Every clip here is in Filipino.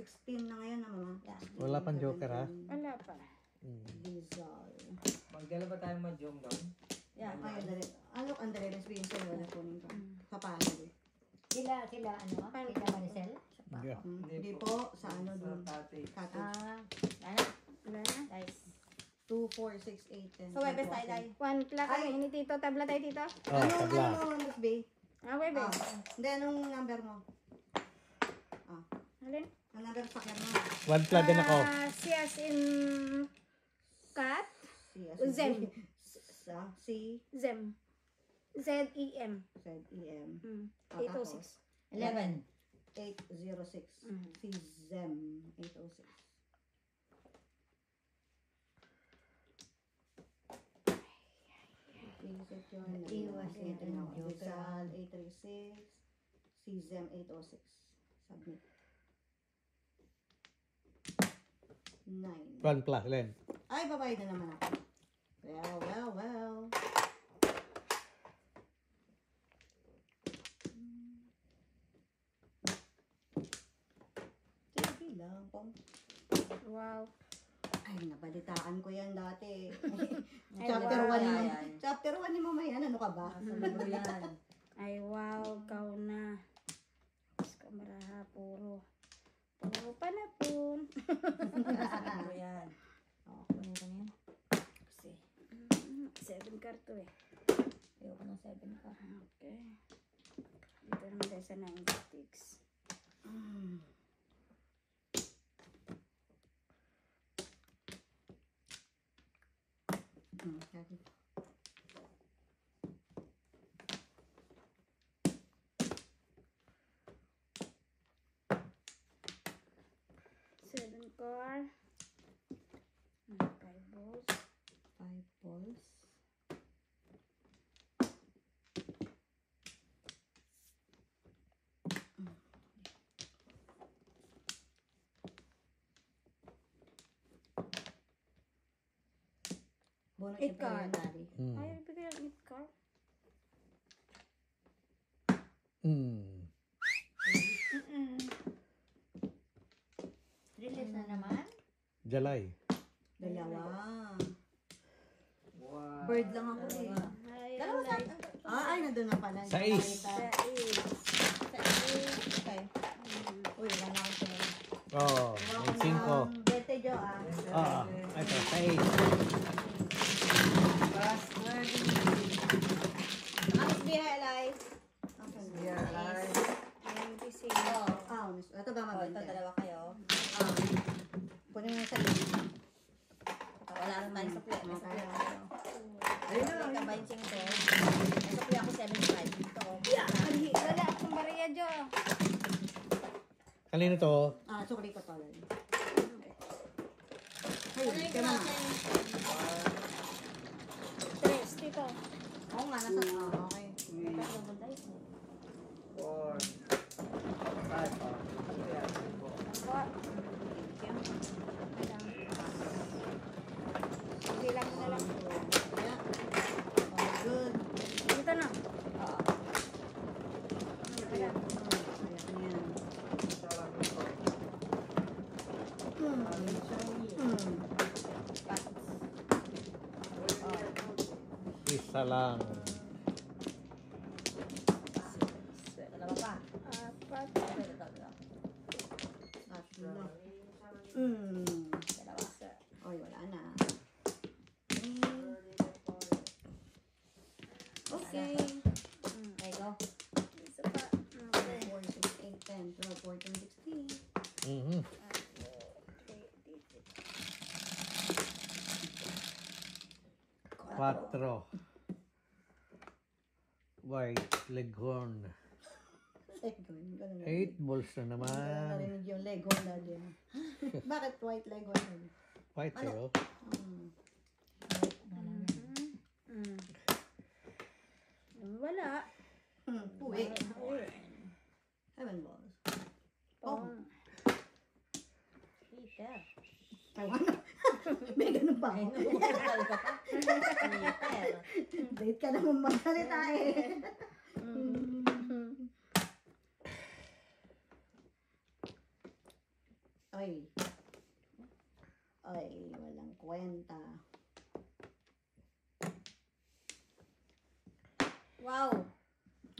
16 na ngayon na, mama. Yeah. Wala pang joker, ha? Wala pa. Mm. Rizal. Magdala ba tayo mag-jong down? Yeah. Ay, dali. Ano ang dali? B, yung sa'yo na kunin ko. Papaano din? Sila, sila, ano? Sila Maricel? Yeah. Hmm, Hindi po, sa ano Sa doon. tate. Cottage. Ah, ano? Wala na. Guys. 2, 4, 6, 8, 10. So, Webes tayo, Day. One plak kami. Ini tito. Tabla tayo tito. Oh, Anong, tabla. ano mo, Miss B? Ah, webe. Ah, hindi, anong number mo? Ah, Alin? Sa kanya mo? One plug din ako. Ah, si as in cat. Si, ah, Zem. Sa, C, Zem. Z-E-M. Z, E, M. Mm. Ah, 806. 11. 806. Mhm. Si Zem, 806. Reset your name. Iwas Okay, yan, tingnan ko. joker. Rizal, 836. Si Zem, 806. Submit. 9. One plug, Len. Ay, babayad na naman ako. Well, well, well. Sige lang, pong. Wow. Ay, nabalitaan ko yan dati. Ay, chapter wow. 1 ni, Yan. chapter 1 ni Mama yan. Ano ka ba? Yan. Ay, wow. Kau na. Mas kamaraha. Puro. Pa na po. Sa libro yan. Oo, kunin ko na yan. Kasi, Seven karto eh. ayoko ng 7 ka. Okay. Dito naman tayo sa 96. Hmm, sabi. Seven car. Ah, Five balls. Five balls. Bonus Eight siya pa card. yan, Daddy. Mm. Ay, bigay ang eight car. Mm. Release na naman. Jalay. Dalawa. Wow. Bird lang ako eh. Ay, Dalawa sa... Ah, ay, nandun na pala. Sa Hindi ko ace. nakita. Sa eight. Okay. Uy, wala na akong pera. Oh, may cinco. Bete, Jo, ah. Ah, ito, sa eight. Last ready. Amis bihelay. Asan na? Yeah, ay. Ninety-six. Oo. Ah, miss. Ito ba Oh, ito mabente? dalawa kayo. Ah. Kunin mo yung sa list. Wala rin tayo sa plate. Sa plate kayo. Ayun na. Plate ka 25. Ay, sa plate ako 75. Ito. oh. Ay, wala akong bariya, Jo. Kanino to? Ah, sukli ko pala. Ano Ay, yung kaya na. natin? Tres, tito. Oo nga, nasa... Ah, okay. Three, Double dice mo. four, five. Oh, yeah, four. Ako. Alam. Sige lang na lang. Yeah. Oh, good. Dito na. Oo. Ayan. Ayan yan. Isa lang ito. Hmm. Hmm. Isa lang. Apat. Okay, dalawa. Oy, wala na. Okay. Okay, go. Isa pa. Okay. 4, 6, 8, 10, 12, 14, 16. Mhm. Okay, dito. Quatro. White Leghorn. Leghorn. Ganun. Eight balls na naman. Narinig yung Leghorn din. Bakit white Leghorn? White oh. Hmm. Mm. Wala. Hmm, puwi. Seven balls. Oh. Pong. Peter. Taiwan. May ganun pa Ay, ako. nukukal ka pa. Peter. Date ka naman magsalita eh. Ay. Ay, walang kwenta. Wow.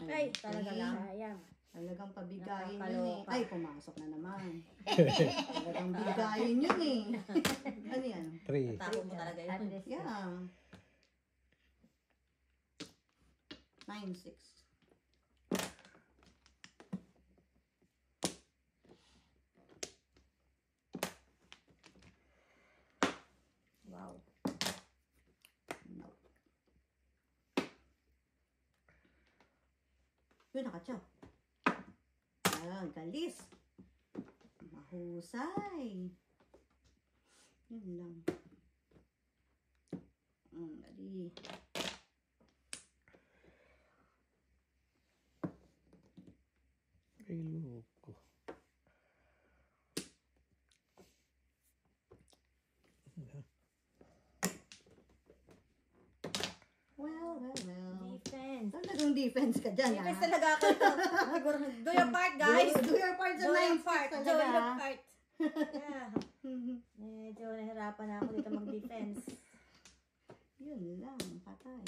Ay, Talaga lang. Sayang. Talagang pabigayin yun eh. Nakakaloka. Ay, pumasok na naman. Talagang bigayin yun eh. ano yan? Three. Tako mo talaga yun. Yeah. Nine, six. Wow. No. Yun, nakatsa. Ah, galis. Mahusay. Yun lang. Mm, dali. Ay, loko. Well, well, well. Defense. Talagang defense ka dyan, Defense ah. talaga ako ito. Siguro, do your part, guys. Do, do your part sa Do your nine part. Do your part. Yeah. Medyo nahirapan na ako dito mag-defense. Yun lang, patay.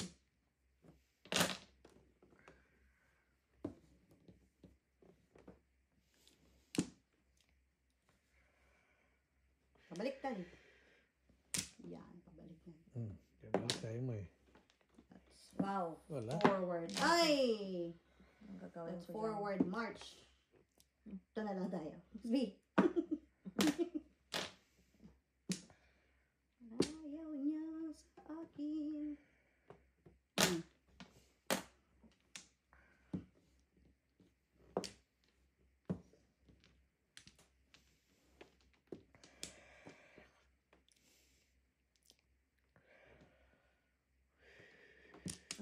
Pabalik ka Yan, pabalik na. Hmm. Kaya tayo mo eh. Wow. Wala. Forward. Ay! Ang gagawin ko dyan. forward march. Ito na lang tayo. B. Ayaw niya sa akin.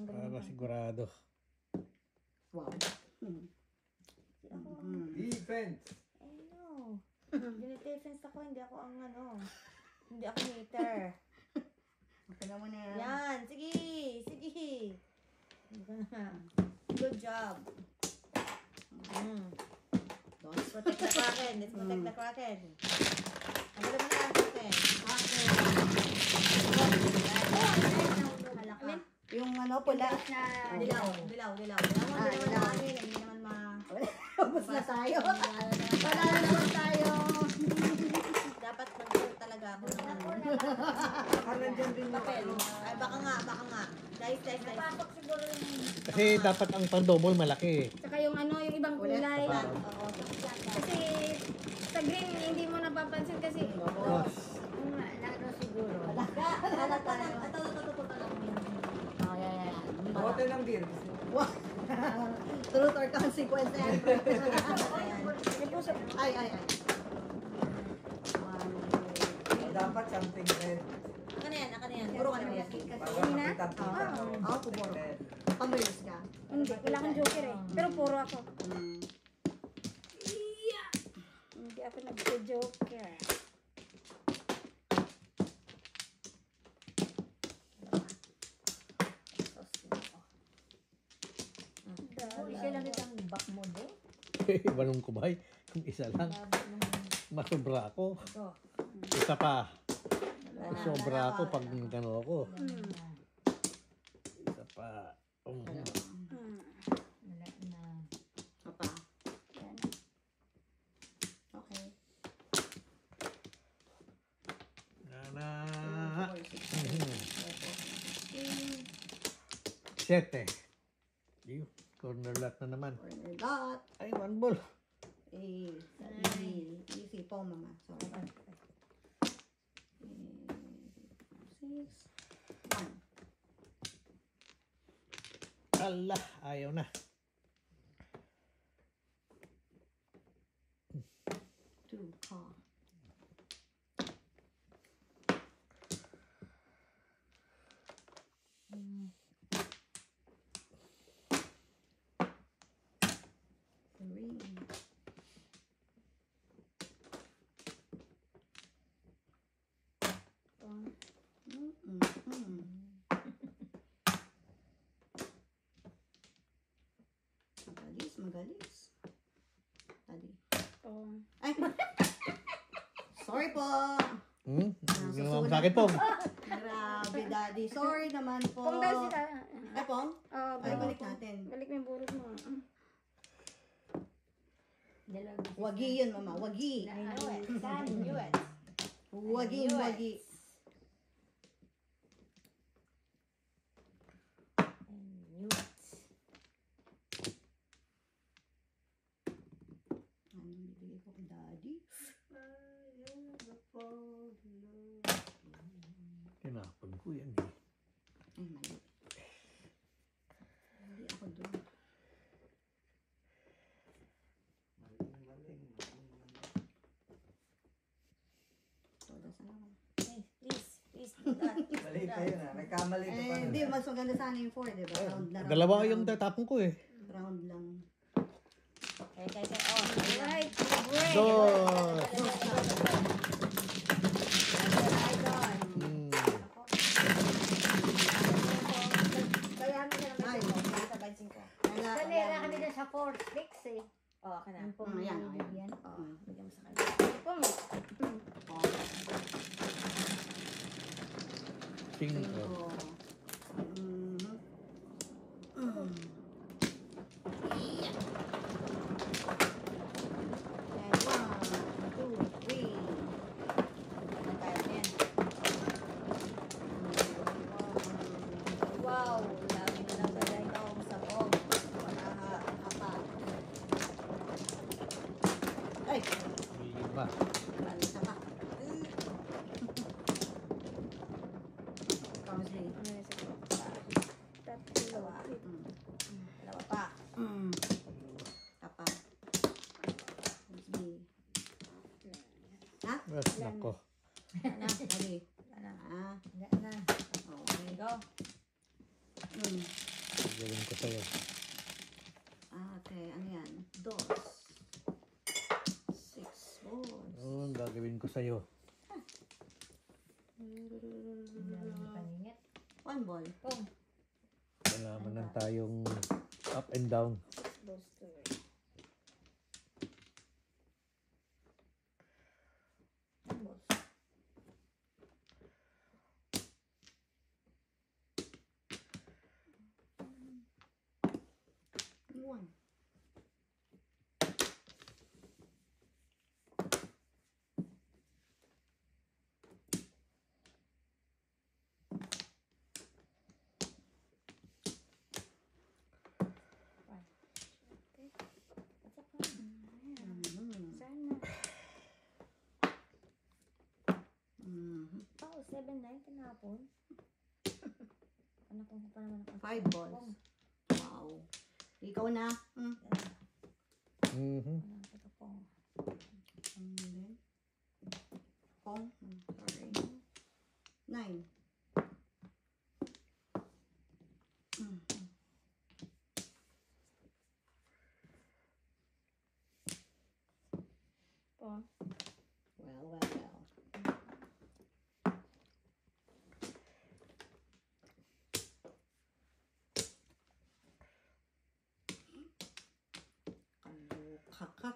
Hmm. Mo. sigurado. Wow. Hmm. Defense. I know. Dinidefense ako, hindi ako ang ano. Hindi ako hater. Okay na muna yan. Yan, sige, sige. Na. Good job. Mm. Don't protect the kraken. Let's protect the kraken. Ang galing mo na ang kraken. Halaka. Yung ano, pula. Na, Dilaw, dilaw, dilaw. Dilaw mo, Ah, dilaw dilaw. na hangin. Hindi naman ma... Ubus na tayo. Wala na naman tayo. Dapat mag-vote talaga ako ng ano. Ah, nandyan din Papel. ano. Ay, baka nga, baka nga. Guys, guys, guys. Napasok siguro yung... Kasi dapat ang pandomol malaki eh. Tsaka yung ano, yung ibang kulay. Oo. Kasi sa green, hindi mo napapansin kasi. Boss. Laro siguro. Halaka lang. Ito, ito, ito, ito, ito. Oh, yeah, yeah, yeah. Bote ng beer. Truth or consequence. eh. ay, ay, ay. Dapat something red. Ako na yan, ako na yan. Puro ka na yan. Para Hindi na? makita kita. Ah, ako pumuro. Red. Pamilis ka. Hindi, wala akong joker eh. Pero puro ako. Hmm. Hindi ako nagjo-joker. Uy, kailan din ang back mo din? Ibanong ko ba? Kung isa lang. Masobra ako. ito. Isa pa. Wala, Sobra wala, ako pag gano ako. Hmm. Isa pa. Um. Wala na. Apa. Yan. Okay. na. Four, six, seven, Sete. Corner lot na naman. corner dot. Ay, one ball. Eh, easy. Easy po, mama. So, eh, six, one. Ala, ayaw na. Two, call. magalis. Daddy. Oh. Ay! Sorry po! Hmm? Ah, naman susunod. sa akin, Pong. Grabe, Daddy. Sorry naman po. Kung daw sila. Ay, Pong? Oh, Ay, balik mo. natin. Balik mo yung burot mo. Wagi yun, mama. Wagi. I know it. San, it. Wagi, wagi. I knew it. Ano yung bibigay ko kay Daddy? Tinapon ko yan. eh. Ay, mali. Hindi ako doon. Todas na naman. Please, please, please do that. Mali pa yun ah. Nagkamali ka pa Eh, hindi. Mas maganda sana yung 4, di ba? Round na round. Dalawa yung tatapon ko eh. Round lang. Okay, okay, okay. Oh, Alright, break. Dos! Idol. Hmm. Kaya mo na naman Ay. singko. Sabay singko. Wala, Kanina wala. kami na sa fourth fix eh. Oh, ka na. Yung pong Mm, yan, binibigyan. Oo, bigyan mo sa kanya. Pong. Oh, Cinco. cinco. Mhm. Mm. Yeah. And one, two, three. Ano tayo yan? Wow, lagi na lang pala ikaw sa pong. Wala, apat. Ay, Lima. wala, isa pa. Country. Ano na sa Tatlo. Mm. Dalawa pa. Mm. Tapa. Sige. Ha? Ah, nako. Ano? Ali. Ano? Ah, Wala na. okay. Go. Mm. Gawin ko sa'yo. Ah, okay. Ano yan? Dos. Six balls. Oo, ang gagawin ko sa'yo. Paningit. One ball. Pong. Malaman lang tayong up and down. Those two. Tambos. One. Mhm. Sana. Mhm. Oh, 7-9 tinapon. Anak ko pa naman ako. Five balls. Wow. Ikaw na. Mm. Mhm. Anak ko pa pong. And then, Pong. Mm, Sorry. Nine. Mm. Pong. Well, well, well. Kaloka ka.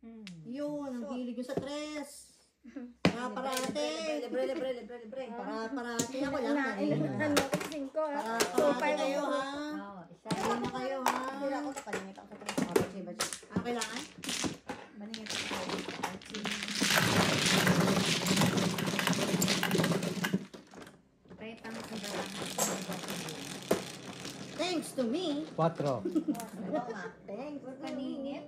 Hmm. Yun, ang hilig yung sa tres. Para parate. Libre, libre, libre, libre. Para parate ako lang. Na, kanina. ano ko cinco ha. Para parate kayo ha. Ayun na kayo ha. Hindi ako kapaningit ako sa tres. Ah, kailangan? Maningit ako. Sa. Thanks to me. Quatro. Tama. Thanks to Paningit.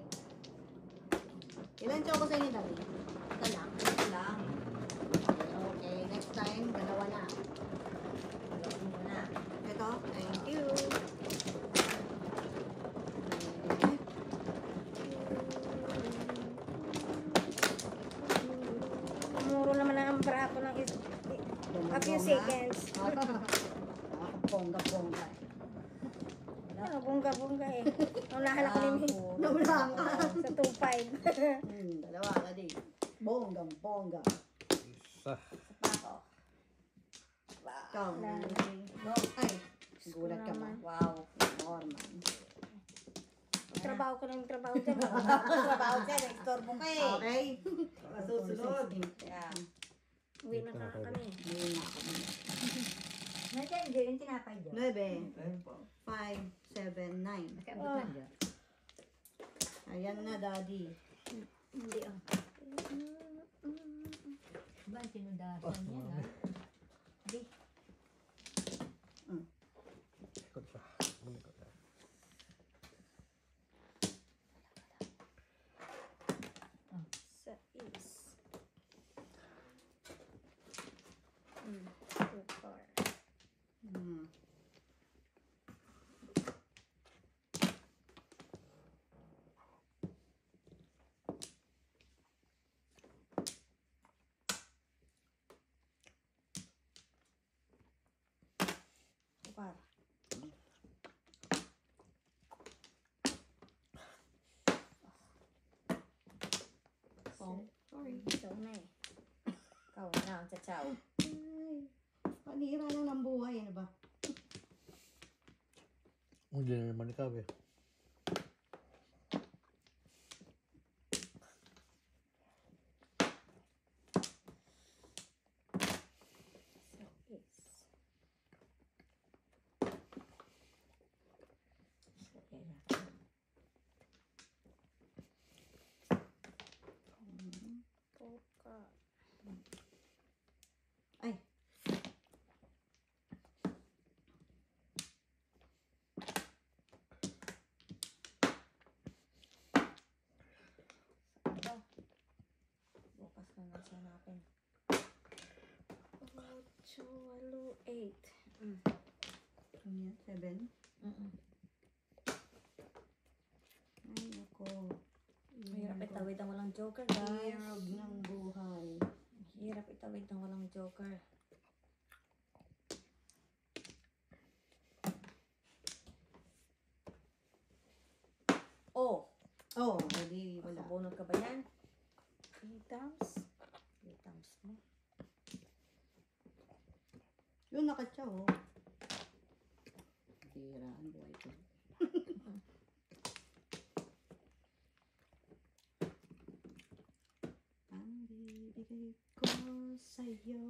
Ilan choco sa inyo dali? Ito lang. Ito lang. Okay, next time, dalawa na. Gawin mo na. Ito, thank you. Muro naman ang bra ko ng is, a few seconds. Pongga-pongga. Ano, bungga-bungga eh. Unahan ako ni Naulang ka. 2-5. Hmm, dalawa, dali. Bonggang-pongga. Isa. Pa ako. Ikaw, Wala. Ay, gulat ka ba? Wow. Norman. Trabaho ko ng trabaho dyan. Trabaho ka, nag-store mo ka eh. Okay. Susunod. Yeah. Uwi na ka kami. Ngayon na ako. Nandiyan, hindi yung tinapay dyan. 9, Ayun po. 5, 7, 9. Nakaabot lang dyan. Ayan na, daddy. Hindi ah. Ba, sinudasan yan ha? Di. Ikot pa. Ikot pa. Sa is. Mm, two car. Hmm. Kupar. Oh, Ikaw na eh. Ikaw na ang chachaw. Ay, panira lang ng buhay. Ano ba? Hindi na naman ikaw eh. Sa is. Two car. Ay. Bukas na siya natin. Ocho, walo, eight. Mm. Ano yan? 7? Mm-mm. Ay, ako. Mahirap itawid ang walang joker, guys. Hirap ng buhay. Mahirap itawid ng walang joker. Oh, Oh, hindi wala. nakabunod ka ba yan? Three times. Three times mo. Yun, nakatsa, oh. Tira ang buhay ko. ang bibigay ko sa'yo.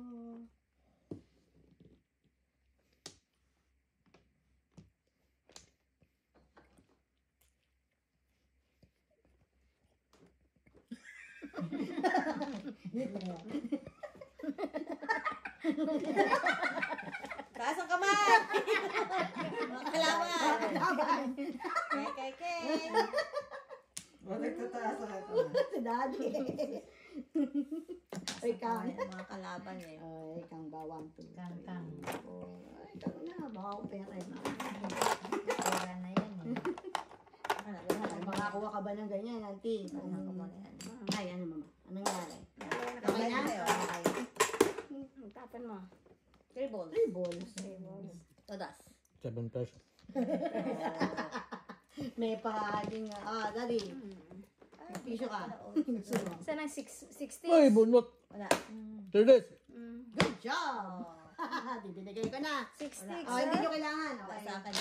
Taas ang kamay! Mga kalaban! Kay, kay, kay! Ba't nagtataas ang ito? si daddy. Ay, kang. Mga kalaban eh. Ay, kang bawang to. Kang, kang. Ay, kang na. Baka ako pera na. Pera na yan eh. Makakuha ka ba ng ganyan, auntie? Ano ko muna yan? Ay, ano mama? Anong nangyari? Okay na? Okay. Mm, Tapan mo. Three balls. Three balls. Three balls. Todas. 7 pesos. May pahaging, ah, daddy. Mm. Pisyo ka. Saan ang six, 60? Ay, bunot! Wala. 30! Mm. Good job! Dibinigay ko na. Six sticks, Oh, hindi ah. nyo kailangan. Okay. sa akin.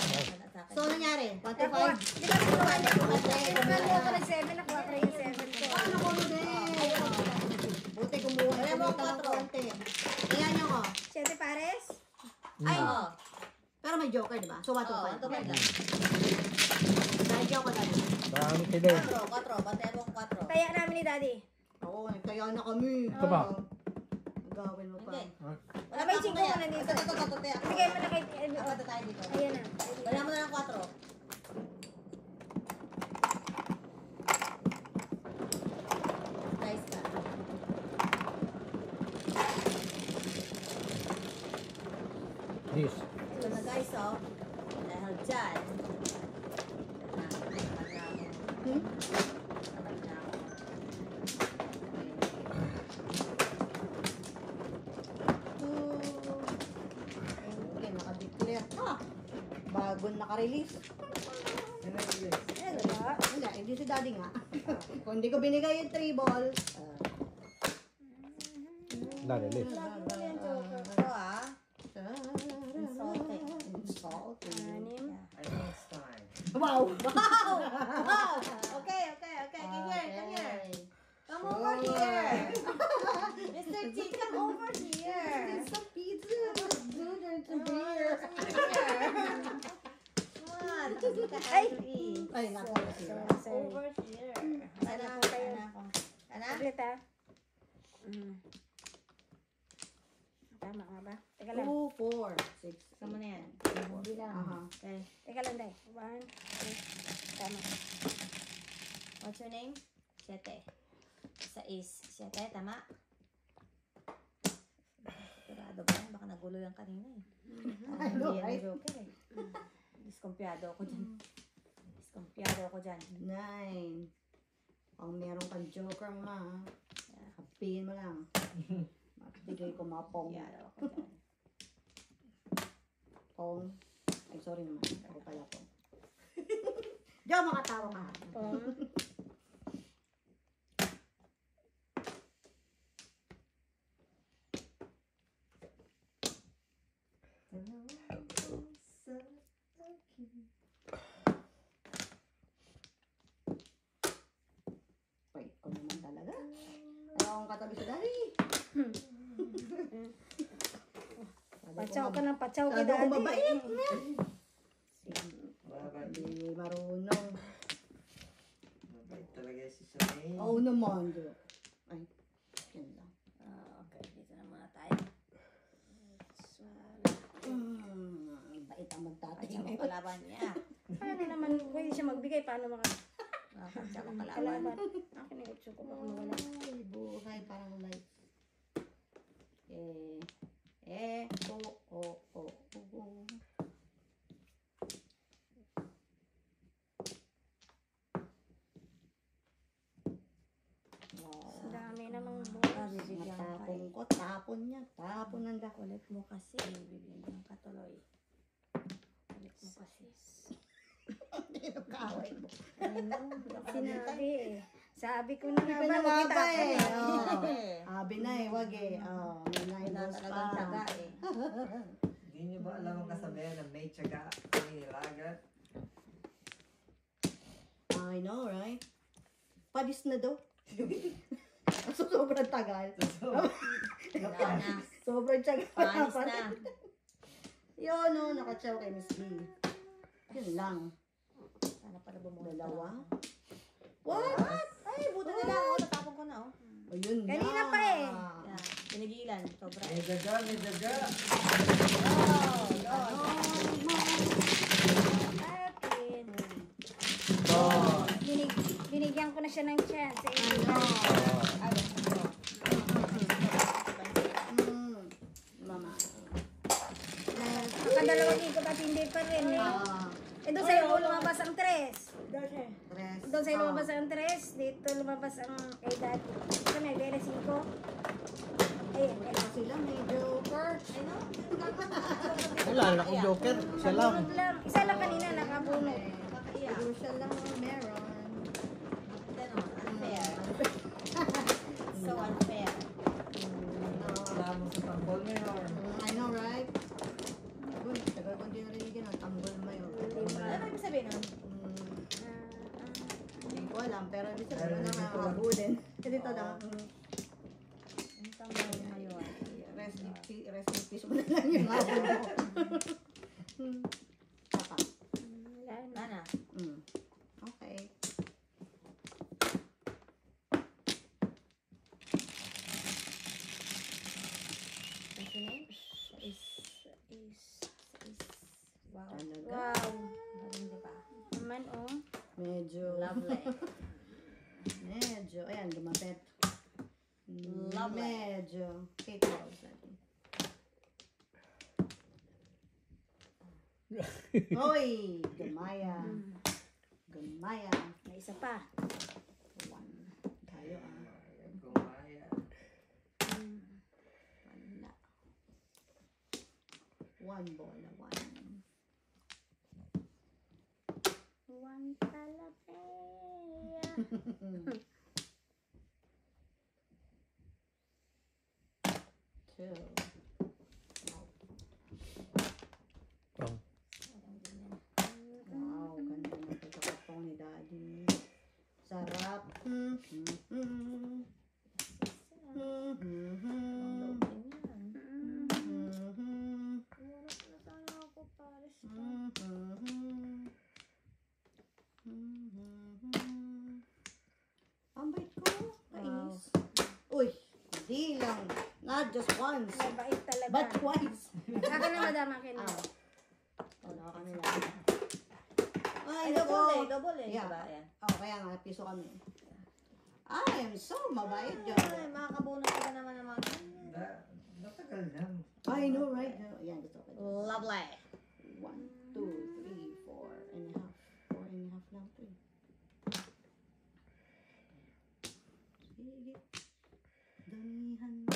So, nangyari? 1 to Nakuha. 5? Di ba nakuha niya? Nakuha mo ako ng seven, nakuha ko rin yung seven ko. Ah, Paano ko hindi? Buti kumuha. Kaya mo ang konti. Nyo ko. Siyete pares? Ay, oo. Pero may joker, di ba? So, what to Oo, find? ito lang. Dahil joker lang. Dami sila eh. 4, 4. Bantayan mo kung 4. Kaya namin ni Daddy. Oo, nagtaya na kami. Ito ba? Ang Gawin mo pa. Wala Abay, pa ako singko ngayon. na nandito. Ito, ito, ito, ito. Bigay mo na dito. Ayan na. Wala mo na ng 4. This. Ito na guys, oh. Dahil dyan. Hmm? Okay, naka-declare ka. Bago naka-release. Eh, wala. Wala, hindi si daddy nga. Kung hindi ko binigay yung 3 balls. ah, Dali, Anim. And next time. Wow! Wow! Wow! Okay, okay, okay. Come here, come here. Come over here. Mr. T, come over here. There's some pizza. There's food and some beer. Come on. Ay! Ay, naku. Over here. Sana ako, sana ako. Sana? Ah. Mm. Tama nga ba? Teka lang. 2, 4, 6, yan. Hindi lang. Aha. Okay. Teka lang, Day. One, two, tama. What's your name? Siete. Sa is Siete, tama? Sigurado ba yan? Baka nagulo yan kanina eh. Parang know, hindi yan right? joker eh. Diskumpiyado ako dyan. Diskumpiyado ako dyan. Nine. Pang meron kang joker, ma. Yeah. Hapiin mo lang. Bigay ko mga pong. Diskumpiyado ako dyan. Pong. Ay, sorry naman. Ako pala pong. Diyo, makatawa ka. Pong. Wait, ko naman talaga. Ayaw akong katabi sa daddy. Patsaw ka ng patsaw kay Sabi ko daddy. mabait. Mabait. Hindi marunong. Mabait talaga si Sunny. Oo naman. Ay, yan lang. Ah, okay, dito na muna tayo. Mm, bait ang magtatingin. mo kalaban niya. Paano naman, pwede siya magbigay, paano maka Ah, Patsa mo kalaban. Akin yung utso ko, baka mawala. Ay, buhay parang life. Eh, o, o, o, o. Wow. Ang dami namang ka Matapon ko, tapon niya, tapon ng dako. Kulit mo kasi. Bibigyan ka tuloy. Kulit mo kasi. Hindi na kaaway mo. Sinabi eh. Sabi ko na nga ba, ko na huwag nga ba kita ako. Oo. Eh, Abi na eh, wag eh. Oh, taga pa. eh. Hindi niyo ba alam ang kasabihan na may tiyaga, may lagat? I know, right? Padis na daw. so, sobrang tagal. Wala na. Sobrang tagal. Panis na. Yun, no, nakatsaw kay Miss B. Yun lang. Sana pala bumuha. Dalawa. What? Ay, buta na lang. Oh, natapon ko na oh. Ayun na. Kanina pa eh. Pinigilan. Sobra. May daga, may daga. Oh. Akin. Oh. Binig, binigyan ko na siya ng chance. Eh. Ito. Mm. Mama. Nakadalawang ikot at hindi pa rin eh. Ah, Eh doon sa'yo lumabas ang tres. Doon sa'yo Ah. lumabas ang tres. Dito lumabas ang kay dad. Ito may bere cinco. Ayun. eh. Ah, Sila may joker. Ay, no? Wala na akong joker. Siya lang. Bunot lang. Isa lang kanina. Siguro siya lang ang meron. Unfair. So unfair. Wala mo sa tanggol I know, right? Uy, tagal kong dinarinig ang tanggol mayo. Ano ibig sabihin nun? Mm, Ah, Hindi ko alam, pero ibig Pero sabihin na lang. nakakabulin. Dito na. mm, Ang tambay ngayon. Rest in peace, rest in peace mo na lang yung habol mo. Hmm. Papa. wala na. Nana. Mm. Okay. What's your name? Is, is, Is. Wow. Talaga. wow. Galing di ba? Naman oh. Medyo. Lovely. Medyo. Ayan, lumapit. Lovely. Medyo. Natin. Hoy! Gamaya. Gamaya. May isa pa. One. Tayo ah. Gumaya. Hmm. Wala. One bola. One. One talapaya. too. Wow, ganda ng pagkakapong ni Daddy. Sarap. Mm. Mm. Ko. Kainis. Uy, hindi lang. Not just once. Mabait talaga. But twice. Akin na, madam. Akin na. Ah. Oh, naka kanila. Ay, Ay, nako. double eh, double eh. Yeah. Diba? Ayan. Oh, kaya nga, piso kami. I am so mabait Ay, dyan. makakabunot ka naman naman. Na, natagal na. I know, right? Yan, gusto ko. Lovely. One, two, three, four and a half. Four and a half lang to eh. Sige. Damihan mo.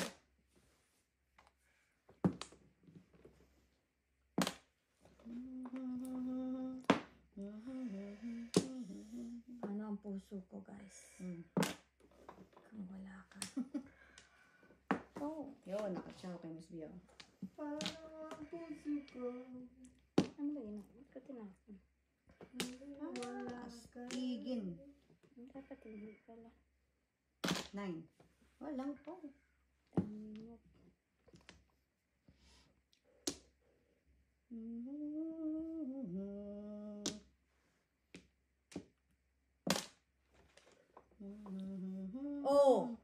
Ano ang puso ko, guys? Mm. Kung wala ka. Oh, yun, nakatsyaw kay Miss Bio. Parang ang puso ko. Ano ba yun? Ba't ko tinapon? Astigin. Dapat hindi pala. Nine. Walang po. Tangingot. Oh!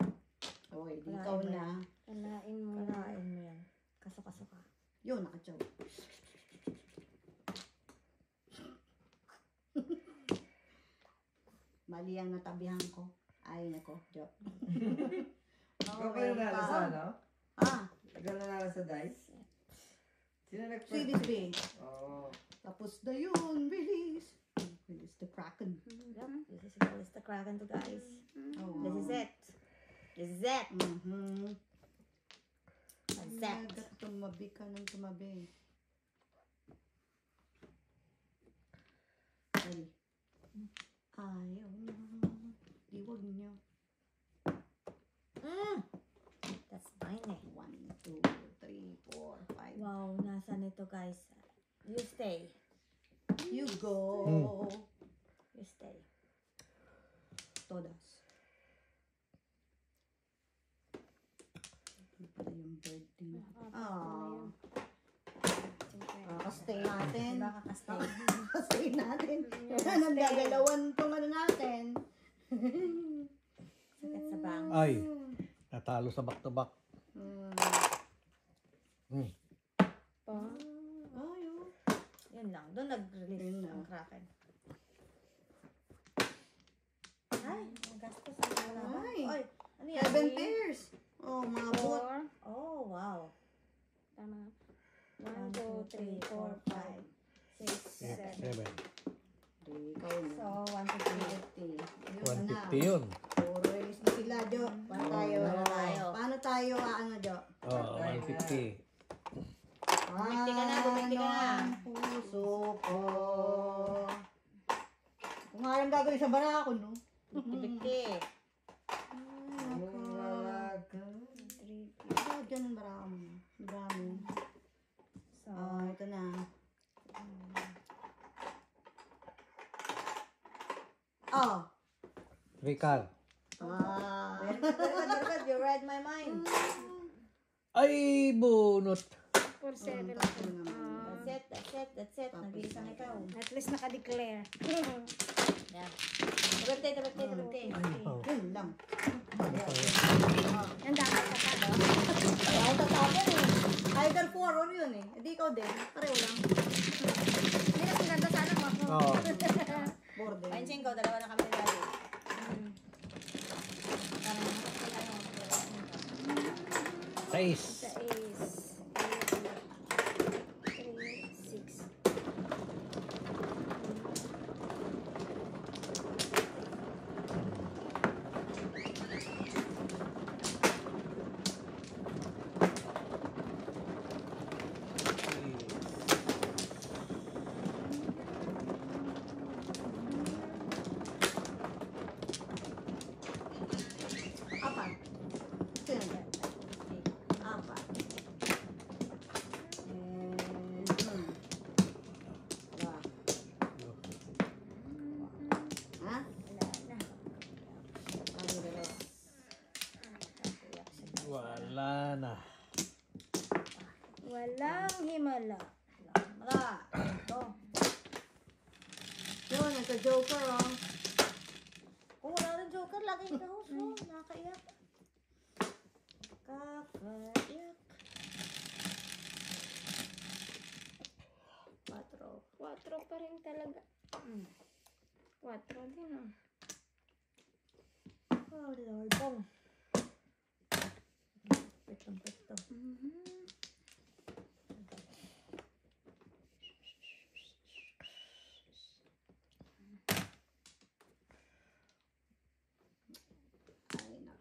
Oy, di Wala, ikaw na. Kalain mo na. Kanain mo yan. Kaso-kaso ka. Yun, nakatsyaw. Mali ang natabihan ko. Ay, nako, joke. Ikaw ba nanalo sa ano? Ah, Ikaw nanalo sa dice? Sino si nag-first? Miss B. Oo. Tapos na yun, release. Release the Kraken. Yep. This is. This is the Kraken to guys. Oh, This is it. It. Mm-hmm. It. Agad tumabi ka ng tumabi. Ay. Ayaw na. Di wag niyo. Mm. That's fine eh. One, two, three, four, five. Wow, nasa nito guys. You stay. You go. You stay. Todas. Ito pala yung birthday. Ah. Kakastay natin. Diba kakastay? Kakastay natin. Yan ang gagalawan tong ano natin. Sakit sa bang. Ay, natalo sa back-to-back. Hmm. Hmm. Pa. Ay, oh. Yun lang. Doon nag-release ang Kraken. Ay, ang gastos ang kalaban. Ay. Ano yan? Seven pairs. Oh, mga bot. Four. Oh, wow. Tama. One, two, three, four, five, six, Six, seven. seven. Di, ikaw na. So, 150. 150. Yun na. 150 yun. Puro release na sila, Jo. Paano tayo? Paano tayo? Paano tayo, ah, ano, Jo? Oh, 150. Bumiti ka na, bumiti ka na. Ano ang puso ko? Kung nga lang gagawin sa no? Yung ako. wala ka. Three. Ah, dyan ang barako mo. Ang dami. So, Ah, ito na. Oh. Rikal. Ah. very good, very good, very good. You read my mind. Ay, bunot. Four, seven. Tapos na naman. Ah, That's it, that's it, it. Nag-iisang ikaw. at least naka-declare. Yeah. Tabante, tabante, tabante. Yun lang. Ang dami ka pa. Ay, tatapon eh. Either four or yun eh. Hindi ikaw din. Pareho lang. Hindi kasi ganda sana mo. Oh. Four din. Ayun, Chinko, dalawa na kami ni Daddy. Mm. Parang, ano, Sais. Sa is. Three, six. Apat. Sino? Apat. And, hmm. Dalawa. Ha? Wala na. Ano dalawa? Wala na. Walang himala. Wala. Ito. Yun, nagka-joker oh. Kung wala rin joker, lagi ka host, no? Nakakaiyak. Kakaiyak. Quatro. Quatro pa rin talaga. Mm. Quatro din oh. Oh, Lord. Pitong pito. Mhm. Ay, nak.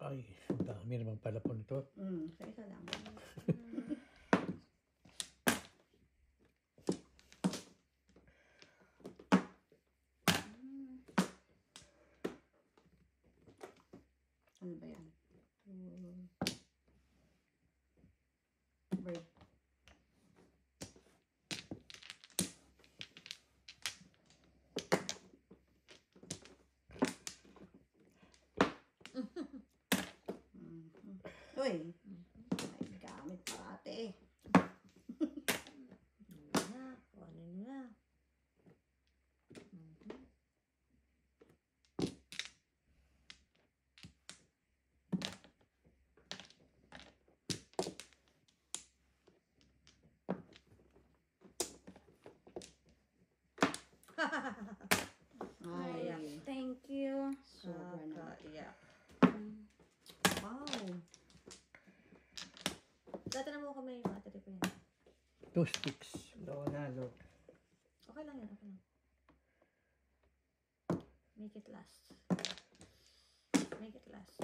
Ay, ang dami naman pala po nito. Mm, sa isa lang. Ano ba yan? Mm. Bird. Mhm. Uy, may gamit parate. Ano na? Ano na? Mhm. Ay, Thank you. sobra na. Mm. Wow. Dati na mo kami yung battery pa yan. Two sticks. Low na, low. Okay lang yan, okay lang. Make it last. Make it last.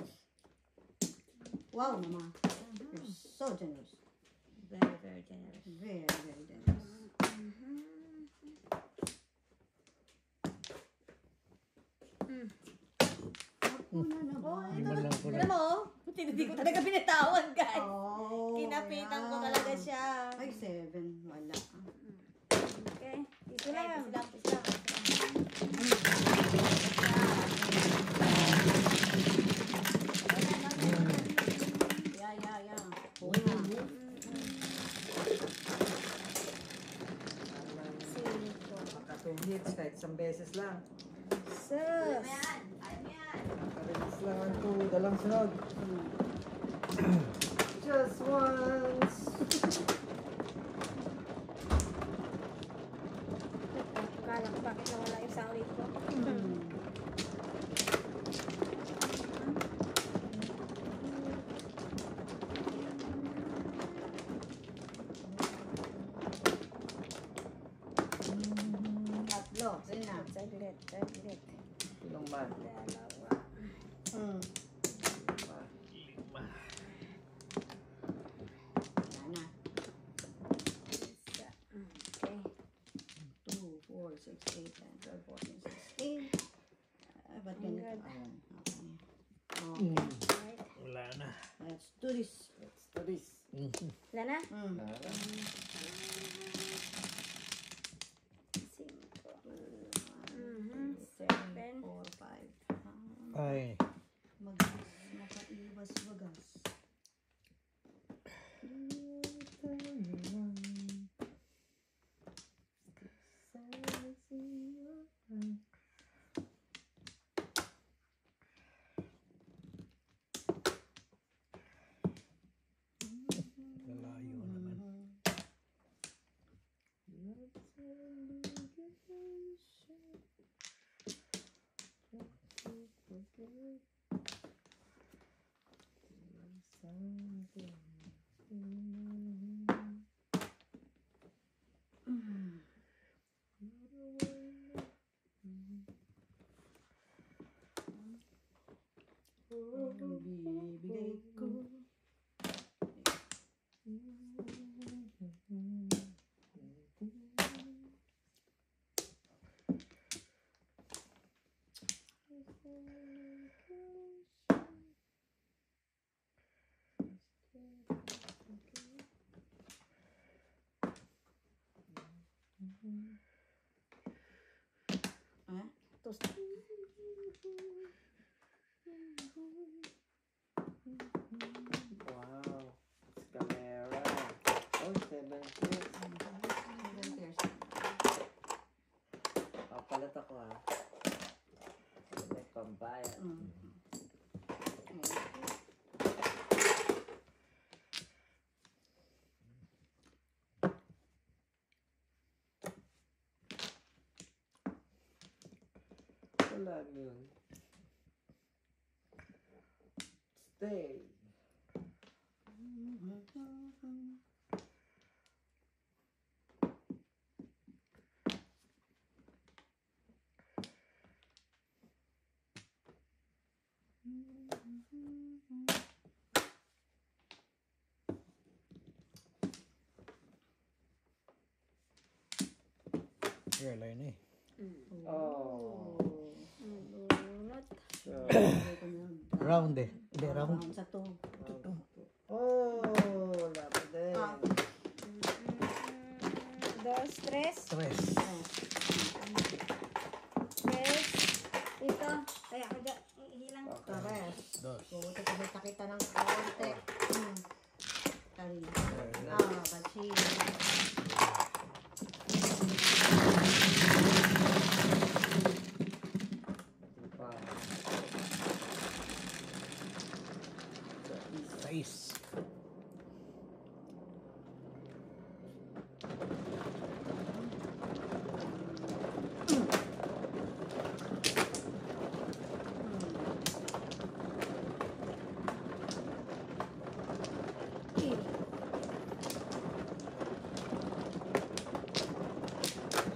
Wow, mama. You're Mhm. so generous. Very, very generous. Very, very generous. Ako na Lima lang po Alam na. mo, hindi ko talaga binitawan, guys. Oh, Kinapitan ko talaga siya. Ay, seven. Wala. Okay. Isa lang. 要嗯 this. Let's do this. Wala na? Nara. Cinco. One, Mhm. two, Seven. three, four, five. Ah, Ay, Magas. Makaiwas magas. lalayo naman. Mhm. Ang bibigay ko. and buy it. Mm -hmm. Love you. Stay. Round eh. Hindi, round. Round sa two. oh, dapat din. Ah. Dos, tres. Tres. Ito. Kaya ko dyan. Ihilang. Tares. Dos. Buti ko kita kita ng konti. Hmm. Kari. Ah, bachi. Di pa. Sais.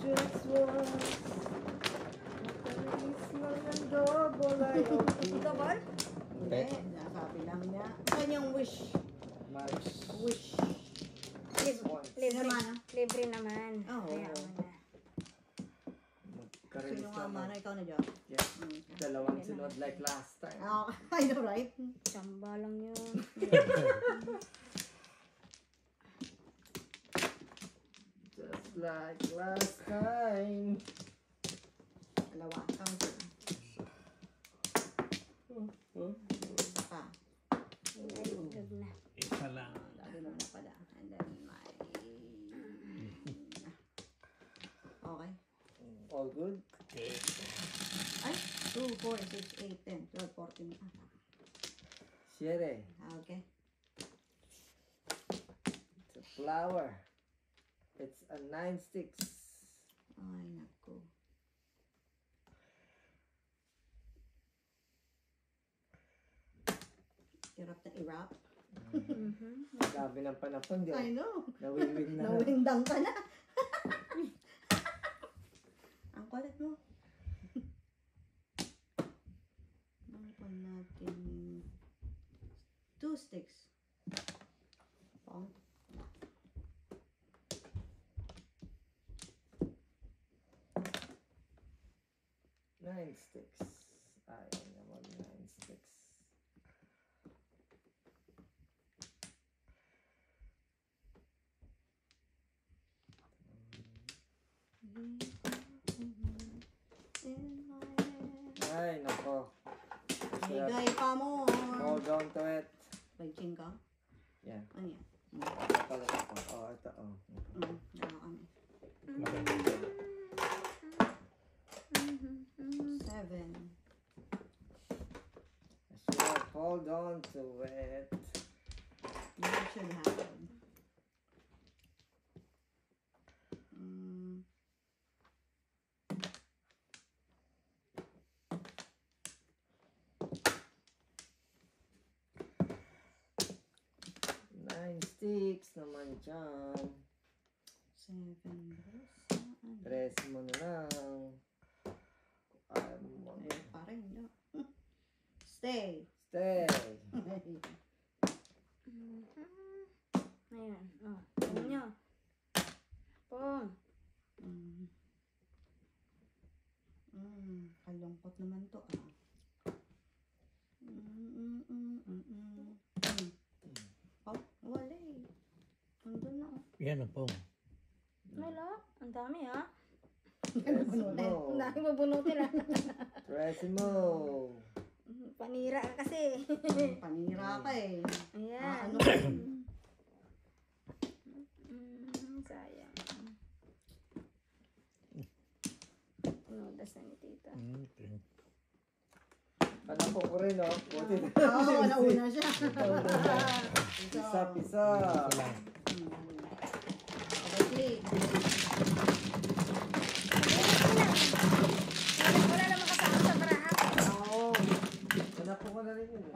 Just once. Matalis lang ang double ay okay. Double? Hindi, nasabi lang niya. Kanyang wish. March. Wish. Libre, Once. libre, Naman, ah. libre naman. Oo. Kaya mo na. Magka-release Sino nga naman. mana? Ikaw na dyan. Yes. Dalawang sunod like last time. Ah, I know, right? Tsamba lang yun. Just like last time. Dalawa. Count. Pa. Nailag na. Isa lang. Lagi mo na pala. And then my... Okay. All good? Okay. Ay, 2, 4, 6, 8, 10, 12, 14. Ah, Shere. okay. It's a flower. It's a nine sticks. Ay, naku. Hirap na i-wrap. Sabi ng panapon, di I ako know. nawiwin na. Nawindang ka na. Ang kulit mo. Nangkon natin two sticks. Pong. Nine sticks. Ayaw naman nine sticks. In my head. Ay, nako. Bigay pa mo. Hold on to it. May ching ka? Yan. Ano yan? Pala ito. Oh, ito. Oh. Mm, dalawa kami. Seven. Sure, hold on to it. You should have. Mm. Nine sticks naman dyan. Seven. Press mo na lang. Ayaw mo. Ayun pa rin, no? Stay. Stay. Ayan. Oh, tingnan nyo. Pong. mm. Mm, kalungkot naman to, ah. Mm, mm, mm, mm, mm. Mm. Oh, wala eh. Nandun na, oh. Yan ang pong. Wala. Ang dami ha. Press mo. Ang dami mabunutin ha. Press mo. Panira ka kasi. Panira ka eh. Ah, Ayan. ano? Mm, sayang. Pinudas na ni tita. Mm, Okay. Anak ko ko rin, oh. Buti na. Oo, oh, nauna siya. Pisa. Isa lang.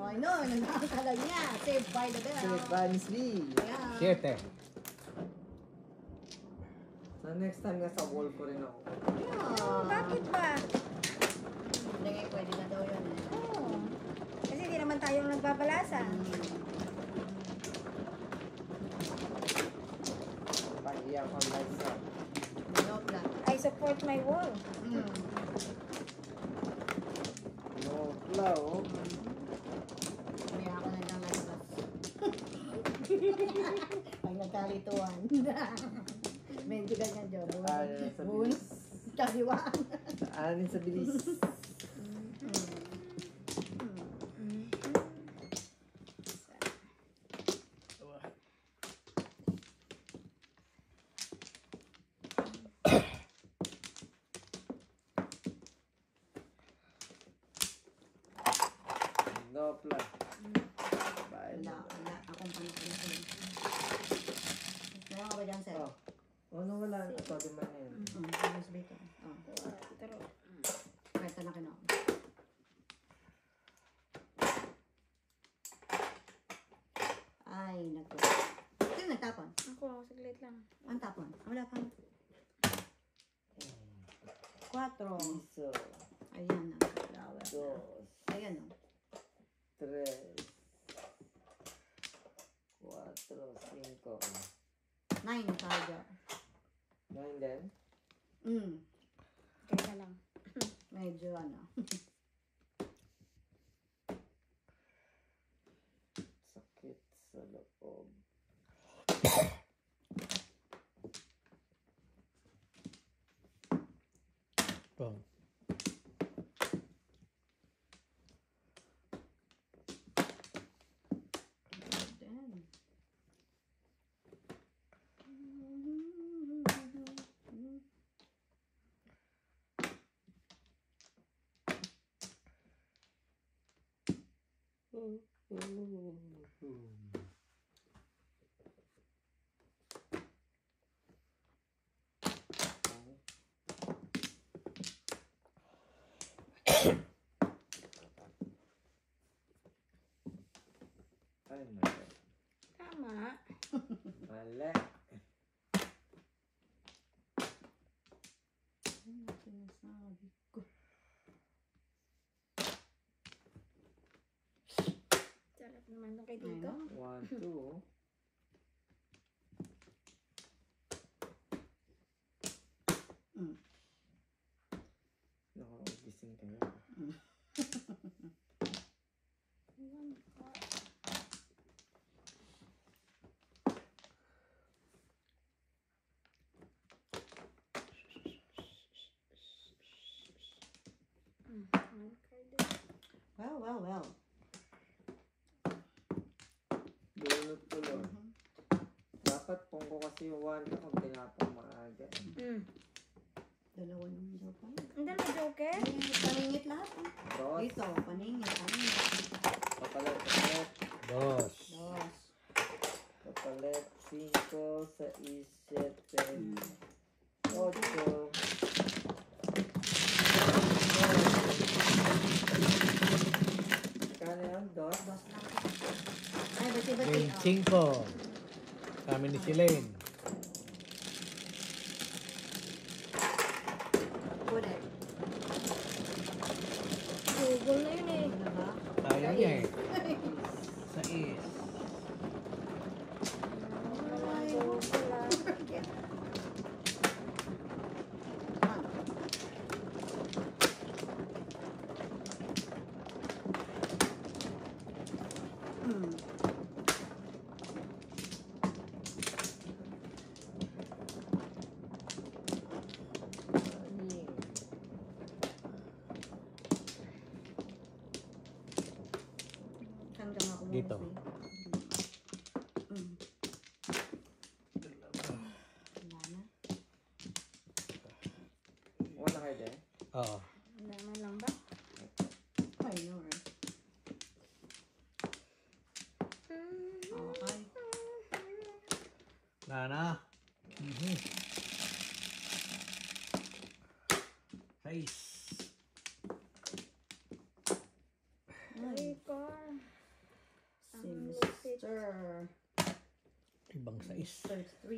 Oh, no, nagkakala niya. Saved by the bell. Saved by Miss Lee. Yeah. Siete. So next time nga sa wall ko rin ako. Yeah. my work. I'm tired. 음, 음, 음, 음. naman kay dito. One, two. mm. Nakakagising kayo. Mm, well, well, well. tulog-tulog. Mm-hmm. Dapat pong ko kasi yung one na kung tinapong maaga. Mm. Dalawa yung joker. Ang dalawa joker? Eh. Paningit, paningit lahat. Eh. Dos. Ito, paningit, paningit. Kapalit, kapalit. Dos. Dos. Kapalit, cinco, seis, siete, mm. King Cinco. Kami ni Silene. Ờ. ờ Là mai lòng bắp. Phải rồi. Là nó. Hey. Đây có Sinister. Ibang size. Sinister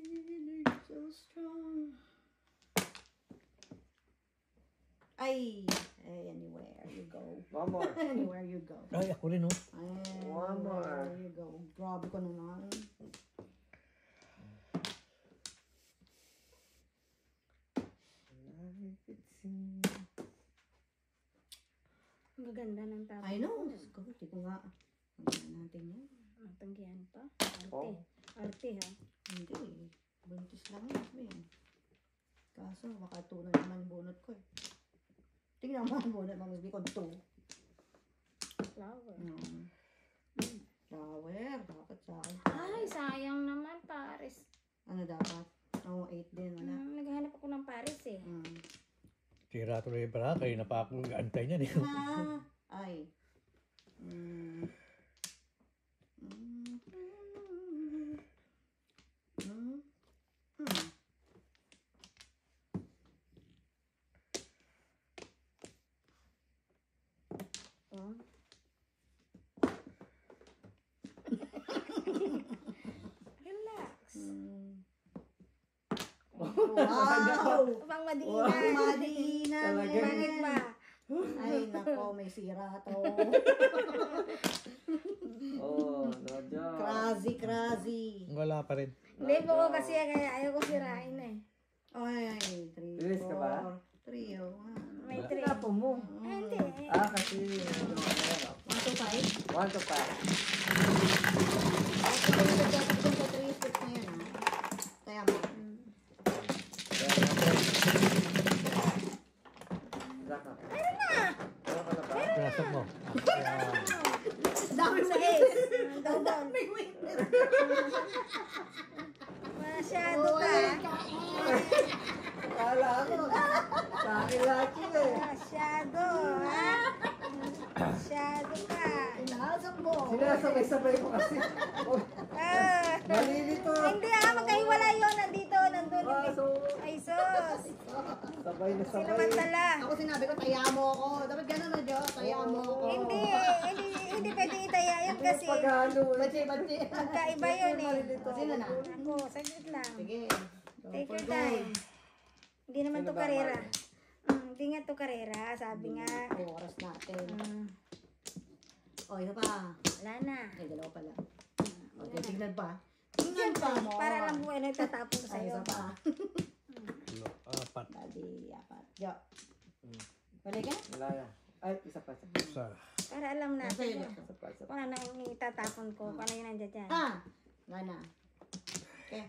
Feeling so strong. Ay, anywhere you go. One more. Anywhere you go. Ay, ako rin, oh. One more. Anywhere you go. Grabe ko naman. Life it seems. Ang gaganda ng tapon. I know. Diyos ko, Hindi ko nga. Ano natin yan? Ang tanggihan pa. Arte. Oh. Arte ha. Hindi. Buntis lang yun. Ano yan? Kaso, baka tunan naman bunot ko eh. Tingnan mo ang bunot mo. Mas bikod to. Flower. Mm. Flower. Dapat sa akin. Ay, sayang naman Paris. Ano dapat? Oo, 8 din. Wala. Mm, naghahanap ako ng Paris eh. Mm. Sira tuloy para kayo na pa ako antay niyan eh. Ah, Mm, Hindi nga to karera, sabi nga. Oh, oras natin. Mm, O, isa pa. wala na. Ay, dalawa pala. O, na. tignan pa. Tingnan pa mo. Para lang po ano itatapon ko Ay, sa'yo. isa pa. Lo, Apat. Dali, apat. Jo. Hmm. Balik ka? Wala na. Ay, isa pa. Isa pa. Sa. Para alam Isa natin yun. Isa pa. Isa pa. kung ano nang itatapon ko, kung ano yung nandiyan dyan. Ah! Wala na. Okay.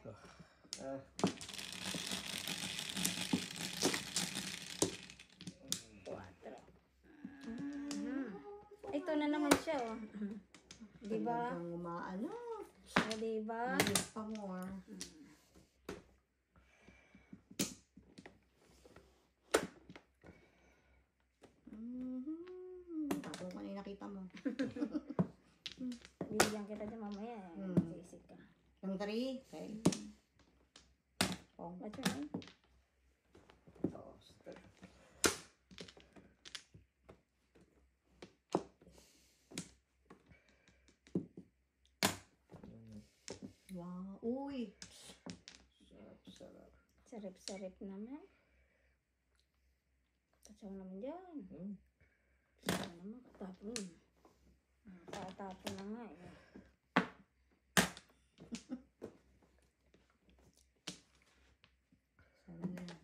Ah, Mhm. Ito na naman siya, oh. Di ba? Talagang umaano. O, di ba? Bilis pa more. Mhm. Tapos kung ano yung nakita mo. Bibigyan kita dyan mamaya. eh. Hmm. Sisig ka. Yung three. Okay. Oh. What's your name? Wow. Uy. Sarap, sarap. Sarap-sarap naman. Tatsaw naman dyan. Mm. Tatsaw naman, katapon. Tatapon na nga eh. Sana na yan.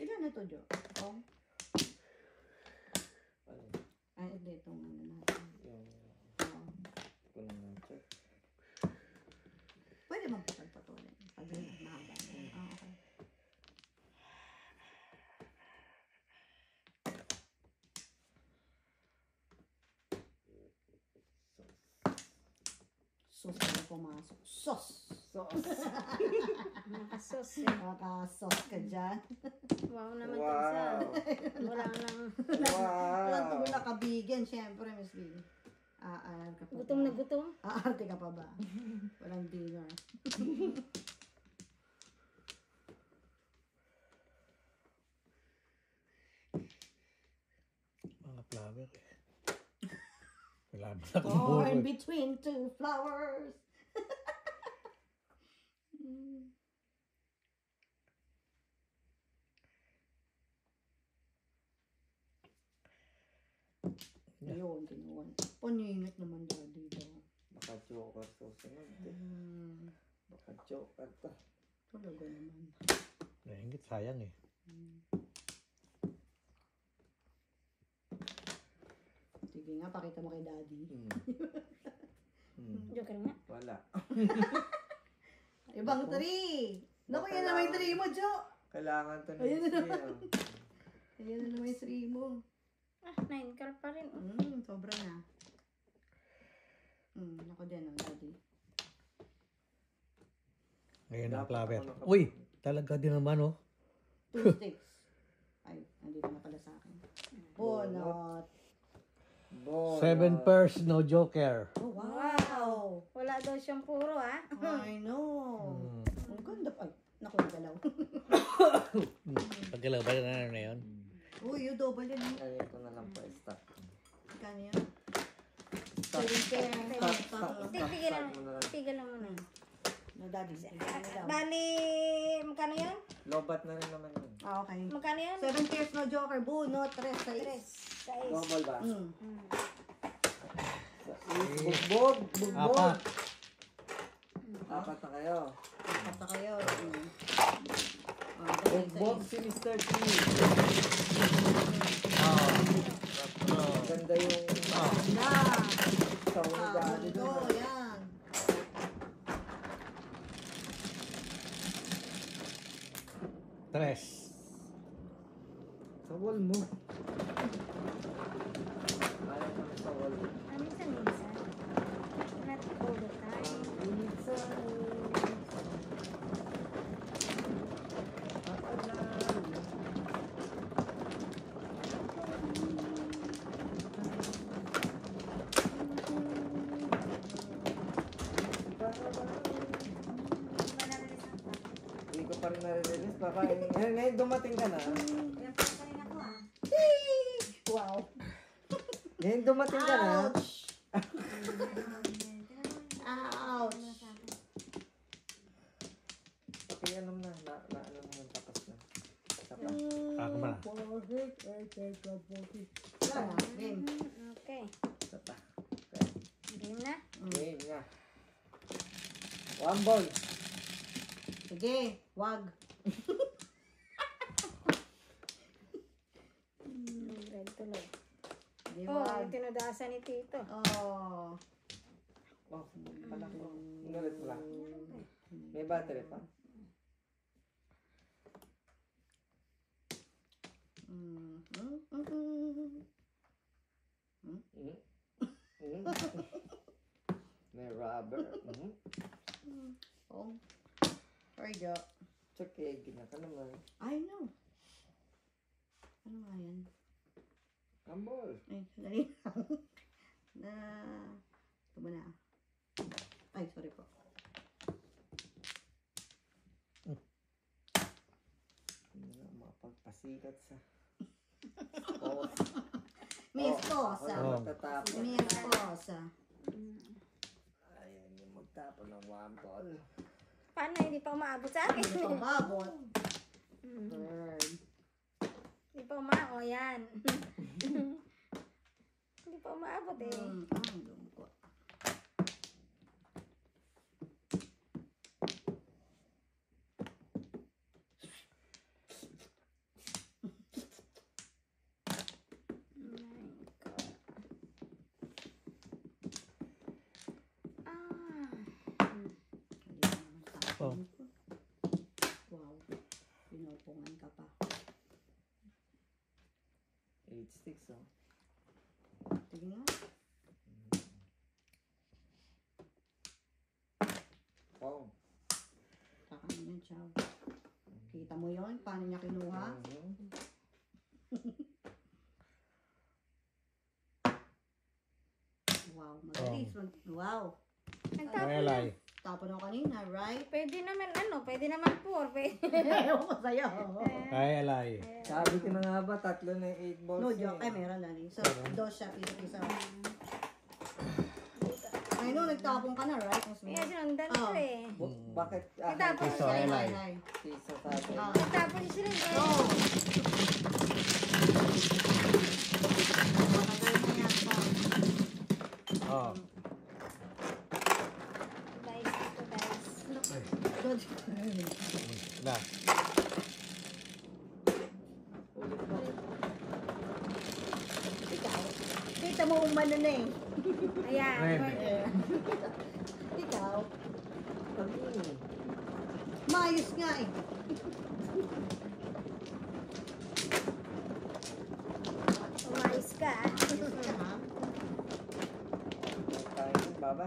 Ilan na to, Jo? Oh. Hindi. Itong ano natin. Yung Oh. kunin check. Pwede magpapagpatuloy. Pag mahaba na. Ah, okay. Sus na pumasok. Sos! Sauce. Nakasos eh. Nakaka-sos ka dyan. Wow naman Wow. wow. Wala nang Walang Wow. tuloy nakabigyan, syempre, Miss B. Aaral ka pa gutom ba? na gutom. Aarte ka pa ba? Walang dinner. Wala mo na kung Oh, in buhay. between two flowers. Mm. Ayun, kinuha. Paningit naman daw dito. Baka joker susunod. eh. Hmm, Baka joker to. talaga naman. Naingit, sayang eh. Sige nga, pakita mo kay daddy. Hmm. Hmm. Joker nga. Wala. Ibang tree! Naku, yan naman yung tree mo, Jo! Kailangan to Ayun next na year. Ayan na naman yung tree mo. Ah, nine car pa rin. oh. Hmm, sobra na. Hmm, ako din, ang daddy. Ngayon ang nakap- Uy, talaga din naman oh. Two sticks. Ay, nandito na pala sa akin. Bunot. Seven pairs, no joker. Oh, wow! Wala daw siyang puro ah. I know. Hmm. Ang ganda. Ay, naku, nagalaw. Pagkalaw ba na na yun? Uy, yung double eh. Ay, ito na lang po. Stop. Kano yan? Stop. Seven care. Stop. Stop. Hindi, Stop. tigil Stop lang. mo na lang. Tigil lang muna. No, daddy. Ah. Bali, magkano yan? Lobat na rin naman yun. Ah, okay. Magkano yan? Seven pairs no joker. Bunot. Tres. Tres. Tres. Sais. Double ba? Hmm. Hmm. Bugbog. Bugbog. Apat. Apat na kayo. Kata kayo. Hmm. Ah, sa Bugbog si Mr. T. Ah. Ganda yung Ah. Na. sa Ah, doon. Yan. Tres. Sa wall mo. Ayaw kami sa wall mo. Minsan minsan. Not all the time. Hindi ngayon, dumating ka na. Wow. Ngayon dumating ka na. Ouch. Ouch. Pakialam na. Na, na naman tapos na. Tapos. Ako na. Wala na. Game. Okay. Isa pa. Game na. Game nga. One ball. Sige. Wag. Hmm, red tuloy. Sige, Oh, wag. yung ni Tito. Oh. Oh, pala ko. Ulit mo lang. May battery pa. Mm. Mm, mm, mm. Mm. Mm. May rubber. Mm. Oh. Sorry, Jo. It's okay. Gina ka naman. I know. Ano nga yan? Kambol. Ay, dali lang. na... Ito mo na. Ay, sorry po. Hindi na mapagpasikat sa... Oh. Mi Oh, na matatapon. Mi esposa. Ayan yung magtapon ng one ball. Paano hindi pa umaabot sa akin? Hindi pa babot. Hmm. Bird. Hindi pa umaabot. Yan. hindi pa umaabot eh. Mm, sticks, oh. Tignan. Wow. Kakain ng chow. Kita mo yon Paano niya kinuha? Mm-hmm. wow, magalis. Oh. Wow. Nagtapos. Well, tapon ako kanina, right? Pwede naman ano, pwede naman four. Pwede. Ewan ko sa'yo. Ay, alay. Sabi ko na nga ba, tatlo na yung 8 balls No eh. joke. Ay, meron na rin. So, dos siya, piso-piso. I know, nagtapon ka na, right? Mas Kaya sinundan ko Oh. eh. Bakit? Nagtapon Piso, siya. alay. Piso sabi. Ah. Nagtapon sila eh. No! Matagal na yan pa. Oh. Dice ito, dice. Good. Na. Kita mo umano na eh. Ayan. Ikaw. Kami. Maayos nga eh. Umayos ka. ah. Ha? Tayo ng baba.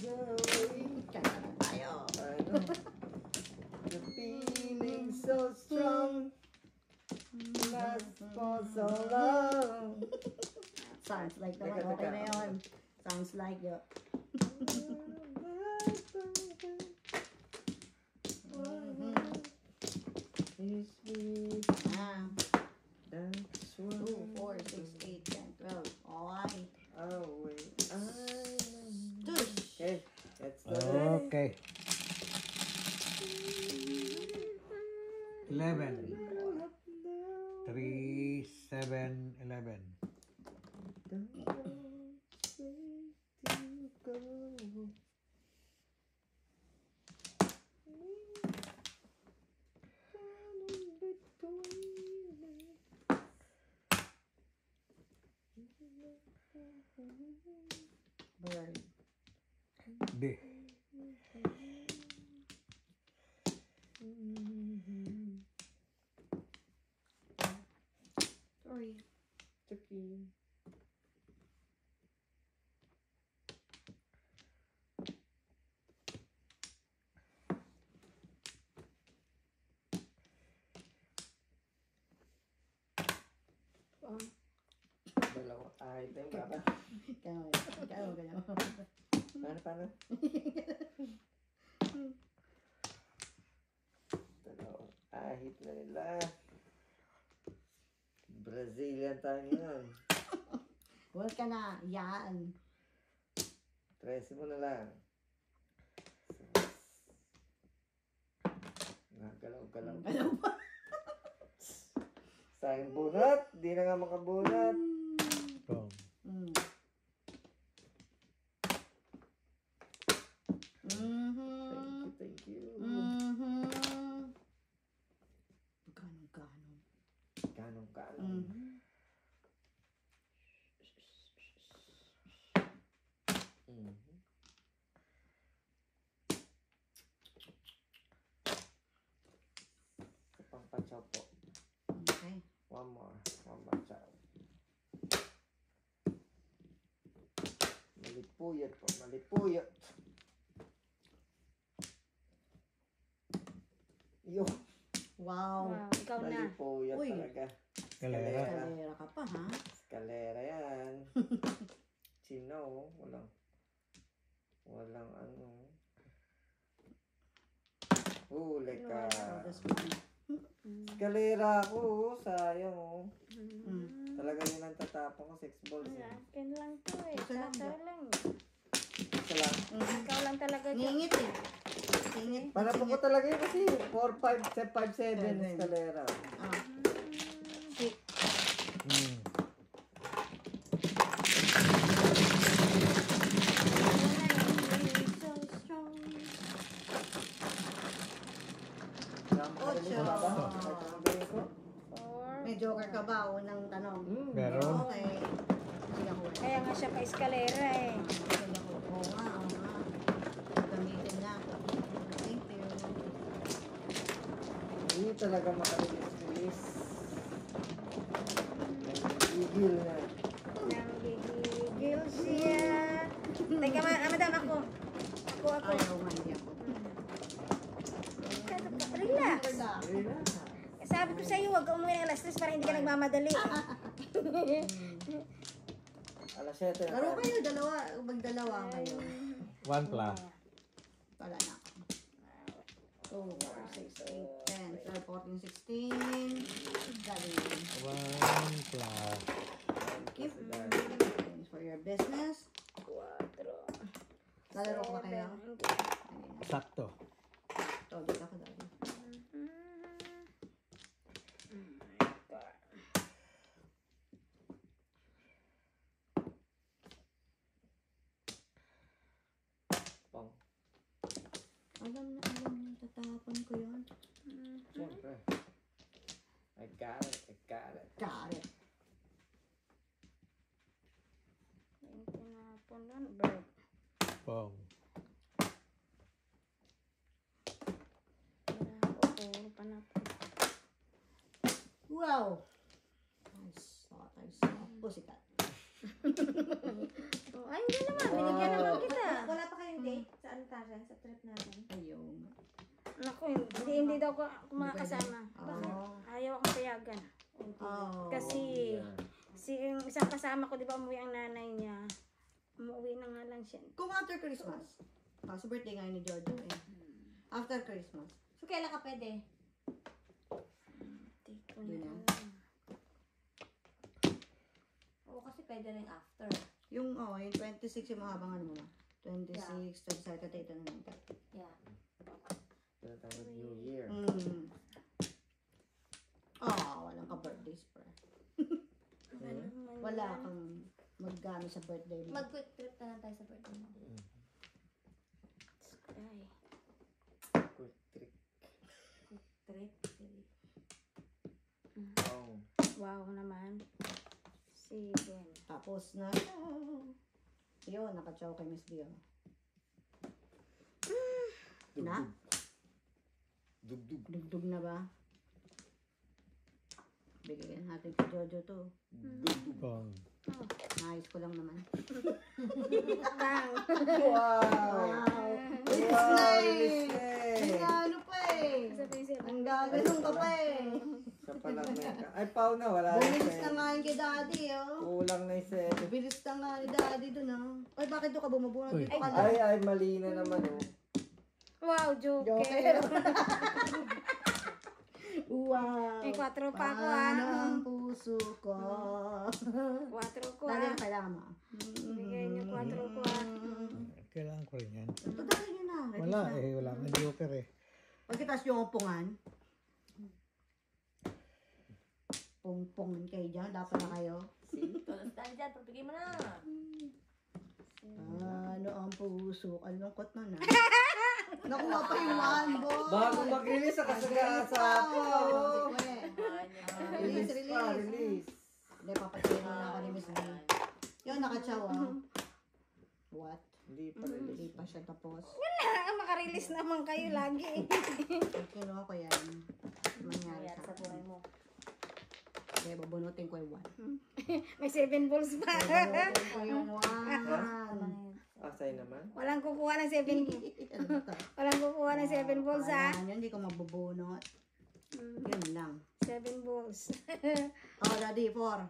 Joey. Kaya na tayo. Ano? The feeling so strong. Last for so long. Sounds like Teka, naman okay teka. na yun. Sounds like yun. Is me. Ah, That's 2, 4, 6, 8, 10, 12. Okay. away. Tush. Okay, let's go. Okay. Eleven. Three, seven, eleven. D. Sorry. Chucky. Dalawa. Ay, ito yung baba. Kaya mo, kaya mo, kaya mo. Paano, paano? Dalawang ahit na nila. Brazilian tayo ngayon. Huwag ka na. Yan. 13 mo na lang. Nagalaw-galaw. Galaw pa. Sayang bunot. Di na nga makabunot. Wrong. Mm. Mhm. Thank you, thank you. Mhm. Ganon, ganon. Mhm. Mhm. Pang pachaw po. Okay. One more. One more chow. Malipuyot po. Malipuyot. Yo. Wow. Wow, ikaw na. Malipuyot Uy. talaga. Kalera. Kalera ka pa, ha? Eskalera yan. Chino. Walang. Walang ano. Huli ka. Oh, this one. Eskalera ako. Sayang oh. Mm. Talaga yun ang tatapon ko. Six balls Wala, eh. akin lang to eh. Isa lang lang. Isa lang. Ikaw lang talaga dyan. Ngingit eh. Ngingit. Panapon ko talaga yun kasi 4, 5, 5, 7 Seven. eskalera. Ah. Six. Hmm. So strong. Saan mo magaling Ocho. sa baba? Kahit ang magaling ko? Four. May joker ka ba? Unang tanong. Hmm. Meron. Okay. Sige ako. Kaya nga siya pa eskalera eh. Sige ako. Oo nga, oo nga. Gamitin na. Thank you. Hindi talaga makalilis-lilis. Gigil na. Nang siya. Teka, ma- ah, madam, ako. Ako, ako. Ayaw nga, hindi ako. Relax. Relax. Relax. Sabi ko sa'yo, huwag ka umuwi ng alas 3 para hindi ka nagmamadali. Alas 7 na Laro kayo, dalawa. Magdalawa kayo. One pla. Wala na ako. 2, 4, 6, 8, 10, 12, 14, 16. Dali. One pla. Keep things for your business. Quatro. Lalaro ko ba kayo? Sakto. Ito, dito ako dali. Pong. Alam na, alam na. Tatapon ko yun. Siyempre. I got it. I got it. Got it. Yung tinapon doon, bird. Pong. Wala ako, puro panapon. Wow! I thought I saw pussycat. Oh, ay, hindi naman. Binigyan naman kita. Wala pa kayong date sa ano tayo, sa trip natin. Ayun. Naku, hindi, hindi daw ko kumakasama. Oh. Ayaw akong payagan. Oh. Kasi, si yung isang kasama ko, di ba umuwi ang nanay niya. Umuwi na nga lang siya. Kung after Christmas. Kasi birthday ngayon ni Jojo eh. After Christmas. So, kailan ka pwede? Ko na. Oo, kasi pwede rin after. Yung, oh, yung 26 yung mahabang ano mo na. 26, 27, 28, ano na. Yeah. Tinatawag New Year. Mm. Oh, walang ka-birthdays pa. Wala naman Wala yan. kang maggano sa birthday mo. Mag-quick trip na lang tayo sa birthday mo. Ay, Quick trick. Trip. Pong. Wow naman. Si Ben. Tapos na. Yun, nakachow kay Miss Dio. Na? Dugdug. Dugdug na ba? Bigyan natin kay Jojo to. Dugdug. Pong. Nais ko lang naman. Bang! Wow! Wow! Wow! Release na na eh. ano pa eh. Ang gaganong ka pa eh. Siya palang may ka- Ay, pau na. Wala na Bumilis na nga yun kay daddy oh. Kulang na yung seven. Bilis na nga ni daddy dun ah. Ay, bakit doon ka bumubunod Uy. dito ka Ay, lang? ay, mali na naman oh. wow, joker. Joker. wow. May 4 pa ako Paano ah. ang puso ko? 4 ko Dali ah. ang kailangan mo. Bigay niyo 4 ko ah. Kailangan ko rin yan. Ito dali nyo na. Wala na. eh. Wala nga joker eh. Pagkitas yung upungan. Pungpungan kayo dyan. Dapat na kayo. See? Tulas tayo dyan. Pagbigay mo na. Ano ang puso? Ang lungkot nun ah. Nakuha pa yung one boy. Bago mag-release sa kasagaan sa ako. Oh, Release Release, pa, release. release. Hindi, papatino na ako ni Miss B. Yun, nakatsaw ah. What? Hindi pa Hindi release. pa siya tapos. Ah, makarelease naman kayo lagi. Kinuha ko yan. Mangyari sa sa buhay mo. Kaya babunutin ko yung one. May 7 balls pa. Babunutin ko yung Tama one. na yun. Asay naman. Walang kukuha ng 7 Ano? Walang kukuha ng 7 balls ah. Kailangan yun, hindi ko mabubunot. Yun lang. 7 balls. Oh, daddy, four.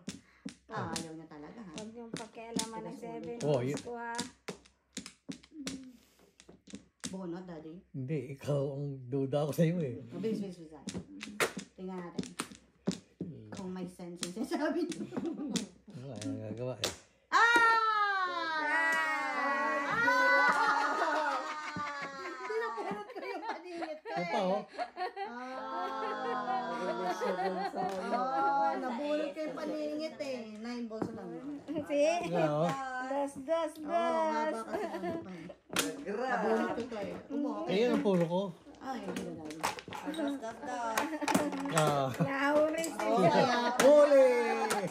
Ah, ayaw na talaga ha. Huwag yung pakialaman ng 7 Oh, balls ko ah. Bunot, daddy. Hindi, ikaw ang duda ko sa'yo eh. Mabilis, bilis, bilis. daddy. Tingnan natin. Kung may sense yung sinasabi niyo. Wala ang gagawa eh. Na pinunot ko yung paningit ko eh. pa oh. Ah. Release siya dun sa Oh, nabulot ko yung paningit eh. Nine balls lang. See? Nga oh. Das, das, Oo, oh, nga das. kasi ano pa eh. Nagra. Nabulot ko to eh. Umo. Eh, yan ang puro ko. Ay, das. Ah. Nahuli si Oh, kaya. Huli!